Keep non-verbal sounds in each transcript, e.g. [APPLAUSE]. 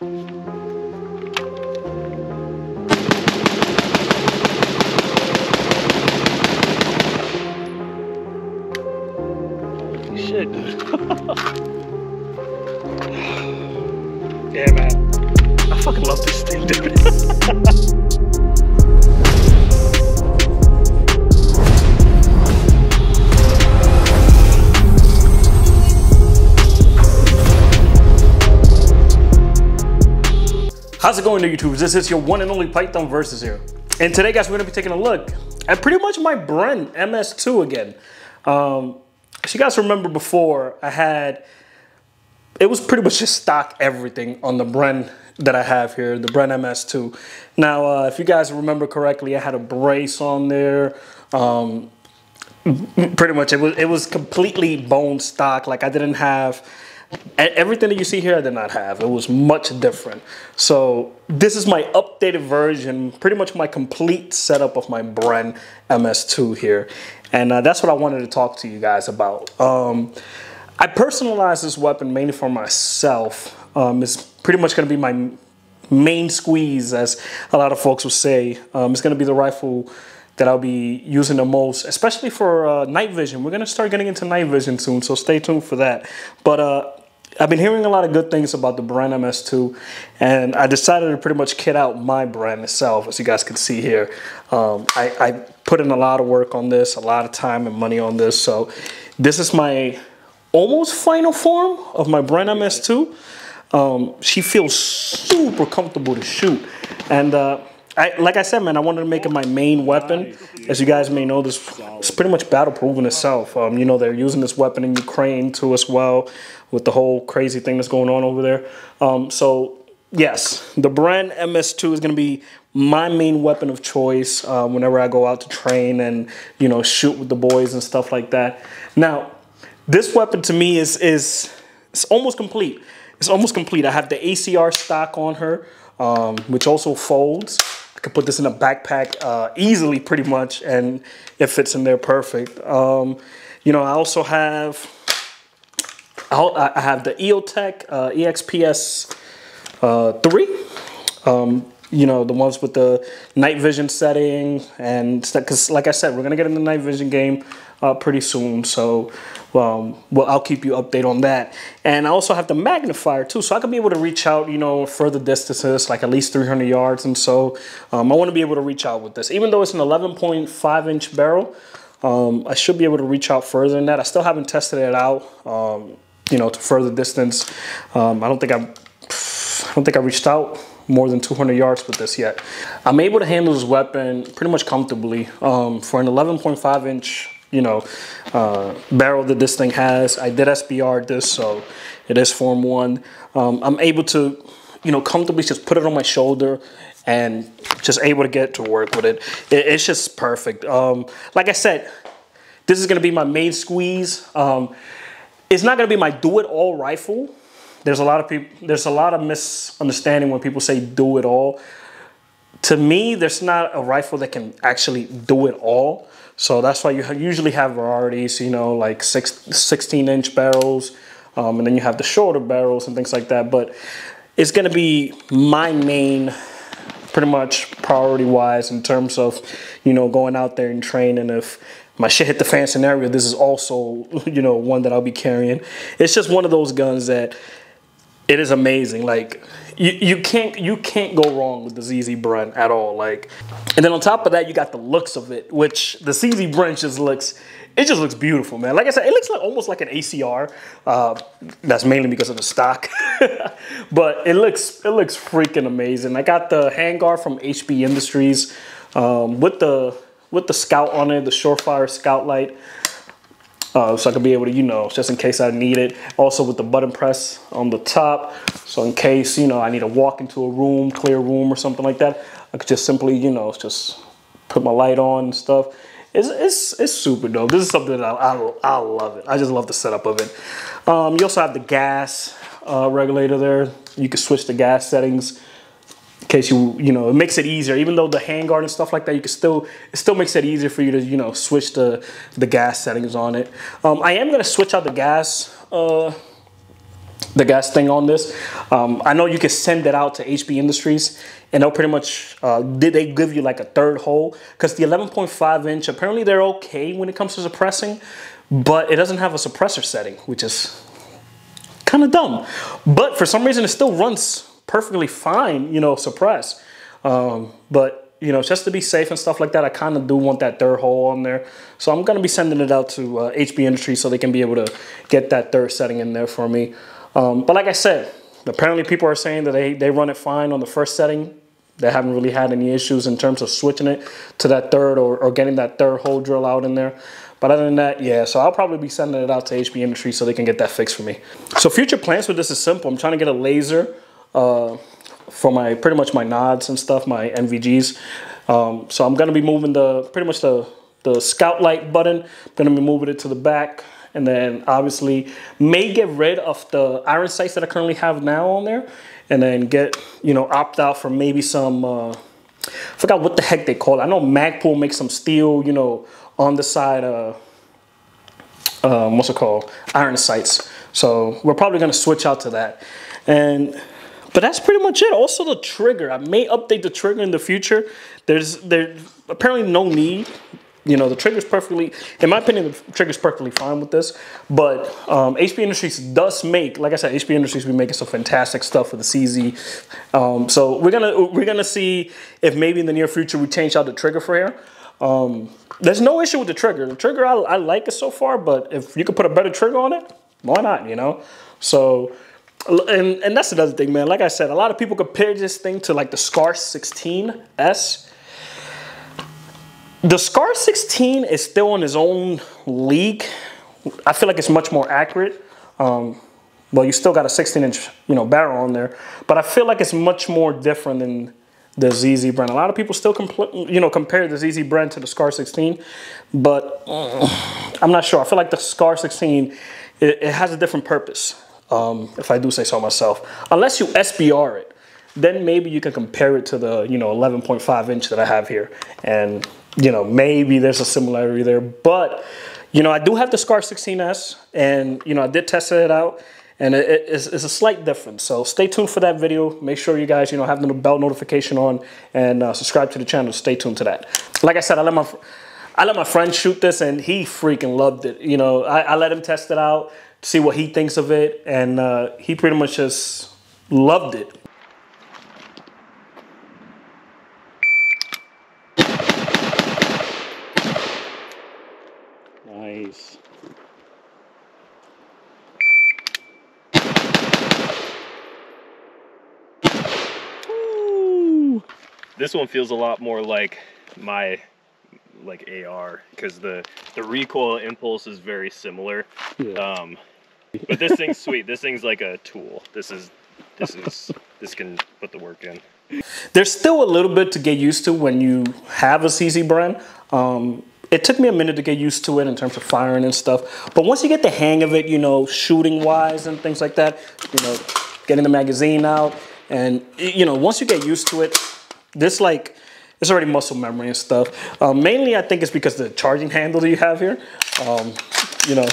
Shit. yeah, [LAUGHS] How's it going, there, YouTubers? This is your one and only Python Versus here. And today, guys, we're gonna be taking a look at pretty much my Bren MS2 again. Um, so you guys remember before, I had, it was pretty much just stock everything on the Bren that I have here, the Bren MS2. Now, uh, if you guys remember correctly, I had a brace on there. Um, pretty much, it was, it was completely bone stock. Like I didn't have, everything that you see here I did not have. It was much different. So this is my updated version, pretty much my complete setup of my Bren MS2 here. And uh, that's what I wanted to talk to you guys about. Um, I personalized this weapon mainly for myself. Um, it's pretty much going to be my main squeeze, as a lot of folks would say. Um, it's going to be the rifle that I'll be using the most, especially for uh, night vision. We're going to start getting into night vision soon, so stay tuned for that. But uh, I've been hearing a lot of good things about the Bren MS2, and I decided to pretty much kit out my Bren itself, as you guys can see here. Um, I, I, put in a lot of work on this, a lot of time and money on this, so this is my almost final form of my Bren MS2. Um, she feels super comfortable to shoot, and uh, I, like I said, man, I wanted to make it my main weapon. As you guys may know, this it's pretty much battle proven itself. Um, you know, they're using this weapon in Ukraine too as well, with the whole crazy thing that's going on over there. Um, so yes, the Bren MS2 is going to be my main weapon of choice uh, whenever I go out to train and you know shoot with the boys and stuff like that. Now, this weapon to me is is it's almost complete. It's almost complete. I have the ACR stock on her, um, which also folds. I could put this in a backpack uh, easily, pretty much, and it fits in there perfect. Um, you know, I also have I have the EOTech uh, EXPS uh, 3. Um, you know, the ones with the night vision setting. And because, like I said, we're going to get in the night vision game uh, pretty soon. So, um, well, I'll keep you update on that. And I also have the magnifier too. So I can be able to reach out, you know, further distances, like at least 300 yards. And so um, I want to be able to reach out with this. Even though it's an 11.5 inch barrel, um, I should be able to reach out further than that. I still haven't tested it out, um, you know, to further distance. Um, I don't think I, I don't think I reached out more than 200 yards with this yet. I'm able to handle this weapon pretty much comfortably. Um, for an 11.5 inch, you know, uh, barrel that this thing has, I did SBR this, so it is Form 1. Um, I'm able to, you know, comfortably just put it on my shoulder and just able to get to work with it. it it's just perfect. Um, like I said, this is gonna be my main squeeze. Um, it's not gonna be my do-it-all rifle, there's a lot of people there's a lot of misunderstanding when people say do it all to me there's not a rifle that can actually do it all. So that's why you usually have varieties you know like six, 16 inch barrels um, and then you have the shorter barrels and things like that. But it's going to be my main pretty much priority wise in terms of you know going out there and training. If my shit hit the fan scenario this is also [LAUGHS] you know one that i'll be carrying. It's just one of those guns that it is amazing. Like you, you can't you can't go wrong with the CZ Bren at all. Like, and then on top of that, you got the looks of it, which the CZ Bren just looks. It just looks beautiful, man. Like I said, it looks like almost like an ACR. Uh, that's mainly because of the stock, [LAUGHS] but it looks it looks freaking amazing. I got the handguard from HB Industries um, with the with the scout on it, the Surefire scout light uh, so I could be able to, you know, just in case I need it. Also with the button press on the top, so in case, you know, I need to walk into a room, clear room or something like that, I could just simply, you know, just put my light on and stuff. It's, it's, it's super dope. This is something that I, I, I love it. I just love the setup of it. Um, you also have the gas uh, regulator there. You can switch the gas settings case you you know it makes it easier even though the handguard and stuff like that you can still it still makes it easier for you to you know switch the the gas settings on it um, I am gonna switch out the gas uh, the gas thing on this. Um, I know you can send it out to HB Industries and they'll pretty much, uh, did they give you like a third hole? Because the 11.5 inch, apparently they're okay when it comes to suppressing, but it doesn't have a suppressor setting, which is kind of dumb. But for some reason, it still runs perfectly fine, you know, suppress. Um, but you know, just to be safe and stuff like that, I kind of do want that third hole on there. So I'm going to be sending it out to uh, HB Industries so they can be able to get that third setting in there for me. Um, but like I said, apparently people are saying that they, they run it fine on the first setting. They haven't really had any issues in terms of switching it to that third or, or getting that third hole drill out in there. But other than that, yeah, so I'll probably be sending it out to HB Industries so they can get that fixed for me. So future plans with this is simple. I'm trying to get a laser uh, for my pretty much my nods and stuff, my NVGs. Um, so I'm gonna be moving the pretty much the the scout light button. I'm gonna be moving it to the back and then obviously may get rid of the iron sights that I currently have now on there and then get, you know, opt out for maybe some, uh, I forgot what the heck they call it. I know Magpul makes some steel, you know, on the side, uh, um, what's it called? Iron sights. So we're probably gonna switch out to that. And but that's pretty much it. Also the trigger. I may update the trigger in the future. There's there's apparently no need. You know, the trigger's perfectly, in my opinion, the trigger's perfectly fine with this. But um, HB Industries does make, like I said, HB Industries be making some fantastic stuff with the CZ. Um, so we're gonna we're gonna see if maybe in the near future we change out the trigger for here. Um, there's no issue with the trigger. The trigger I, I like it so far, but if you could put a better trigger on it, why not? You know, so and, and that's another thing, man. Like I said, a lot of people compare this thing to like the Scar 16S. The Scar 16 is still in its own league. I feel like it's much more accurate. Um, well, you still got a 16 inch, you know, barrel on there, but I feel like it's much more different than the CZ Bren. A lot of people still, you know, compare the CZ Bren to the Scar 16, but uh, I'm not sure. I feel like the Scar 16, it, it has a different purpose um, if I do say so myself. Unless you SBR it, then maybe you can compare it to the you know 11.5 inch that I have here, and you know maybe there's a similarity there. But you know I do have the Scar 16s, and you know I did test it out. And it, it's, it's, a slight difference. So stay tuned for that video. Make sure you guys, you know, have the bell notification on and uh, subscribe to the channel. Stay tuned to that. Like I said, I let my I let my friend shoot this and he freaking loved it. You know, I, I let him test it out see what he thinks of it, and uh, he pretty much just loved it. Nice. This one feels a lot more like my like AR because the the recoil impulse is very similar. Yeah. Um, but this thing's sweet. This thing's like a tool. This is this is this can put the work in. There's still a little bit to get used to when you have a CZ Bren. Um, it took me a minute to get used to it in terms of firing and stuff. But once you get the hang of it, you know, shooting wise and things like that, you know, getting the magazine out, and you know, once you get used to it, this like it's already muscle memory and stuff. Um, mainly, I think it's because the charging handle that you have here. Um, you know,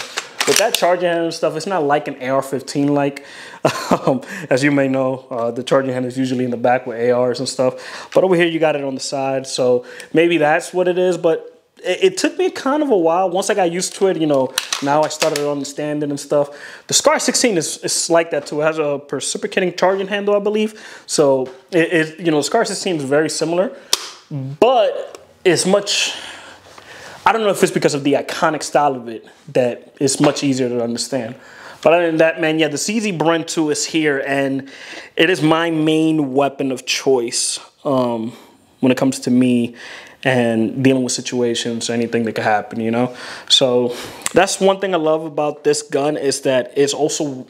with that charging handle stuff, it's not like an AR-15 like. [LAUGHS] Um, as you may know, uh, the charging handle is usually in the back with ARs and stuff. But over here, you got it on the side. So maybe that's what it is. But it, took me kind of a while. Once I got used to it, you know, now I started understanding and stuff. The Scar 16 is, is like that too. It has a reciprocating charging handle, I believe. So it, it you know, Scar 16 is very similar, but it's much I don't know if it's because of the iconic style of it that it's much easier to understand. But other than that, man, yeah, the CZ Bren 2 is here, and it is my main weapon of choice um, when it comes to me and dealing with situations, or anything that could happen, you know? So that's one thing I love about this gun is that it's also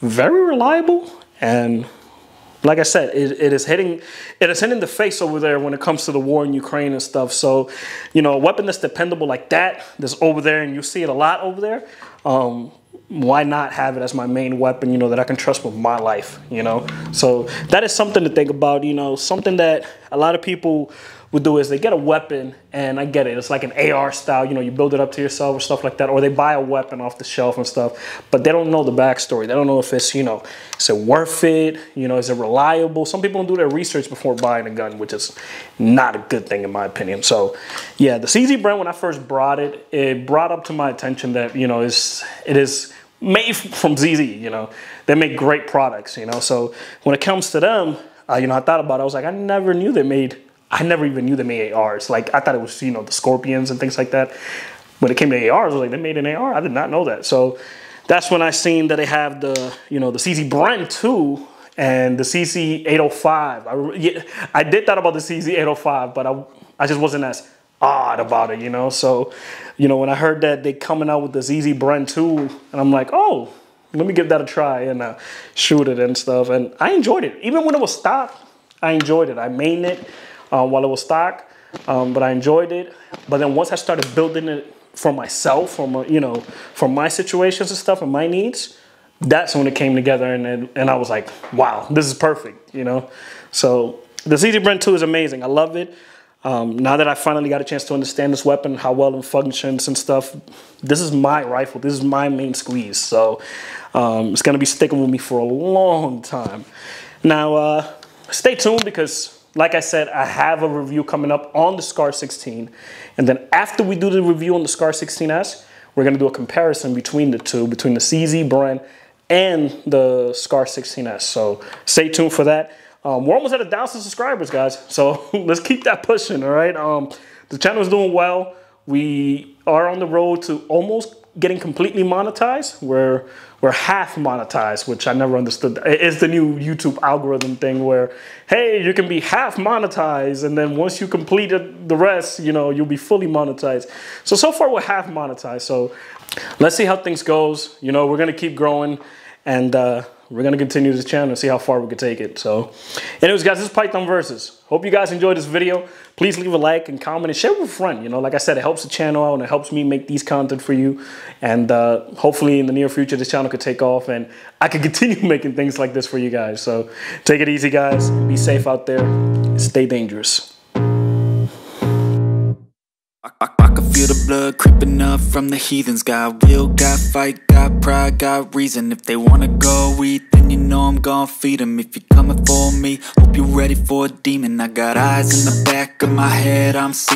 very reliable and like I said, it, it is hitting it is hitting the face over there when it comes to the war in Ukraine and stuff. So, you know, a weapon that's dependable like that, that's over there, and you see it a lot over there. Um, why not have it as my main weapon? You know that I can trust with my life. You know, so that is something to think about. You know, something that a lot of people would do is they get a weapon, and I get it. It's like an AR style. You know, you build it up to yourself or stuff like that, or they buy a weapon off the shelf and stuff. But they don't know the backstory. They don't know if it's you know, is it worth it? You know, is it reliable? Some people don't do their research before buying a gun, which is not a good thing in my opinion. So, yeah, the CZ Bren when I first brought it, it brought up to my attention that you know is it is made from CZ. You know, they make great products. You know, so when it comes to them, uh, you know, I thought about it. I was like, I never knew they made I never even knew they made ARs. Like I thought it was, you know, the Scorpions and things like that. When it came to ARs, I was like, they made an AR. I did not know that. So that's when I seen that they have the, you know, the CZ Bren 2 and the CZ 805. I, yeah, I did thought about the CZ 805, but I, I just wasn't as odd about it, you know. So, you know, when I heard that they coming out with the CZ Bren 2, and I'm like, oh, let me give that a try and uh, shoot it and stuff. And I enjoyed it. Even when it was stock, I enjoyed it. I made it uh, while it was stock, um, but I enjoyed it. But then once I started building it for myself, for my, you know, for my situations and stuff and my needs, that's when it came together and, and, and I was like, wow, this is perfect, you know? So the CZ Bren 2 is amazing. I love it. Um, now that I finally got a chance to understand this weapon, how well it functions and stuff, this is my rifle. This is my main squeeze. So um, it's going to be sticking with me for a long time. Now, uh, stay tuned because like I said, I have a review coming up on the SCAR 16. And then after we do the review on the SCAR 16S, we're gonna do a comparison between the two, between the CZ Bren and the SCAR 16S. So stay tuned for that. Um, we're almost at a thousand subscribers, guys. So [LAUGHS] let's keep that pushing, all right? Um, the channel is doing well. We are on the road to almost getting completely monetized. We're we're half monetized, which I never understood. It's the new YouTube algorithm thing where, hey, you can be half monetized, and then once you completed the rest, you know, you'll be fully monetized. So so far we're half monetized. So let's see how things goes. You know, we're gonna keep growing, and. Uh, we're gonna continue this channel and see how far we can take it. So anyways, guys, this is Python Versus. Hope you guys enjoyed this video. Please leave a like and comment and share with a friend. You know, like I said, it helps the channel out and it helps me make these content for you. And uh, hopefully in the near future, this channel could take off and I could [LAUGHS] continue making things like this for you guys. So take it easy, guys. Be safe out there. Stay dangerous. I, I, can feel the blood creeping up from the heathens. Got will, got fight, got pride, got reason. If they wanna go eat, then you know I'm gon' feed them If you're coming for me, hope you're ready for a demon. I got eyes in the back of my head, I'm seeing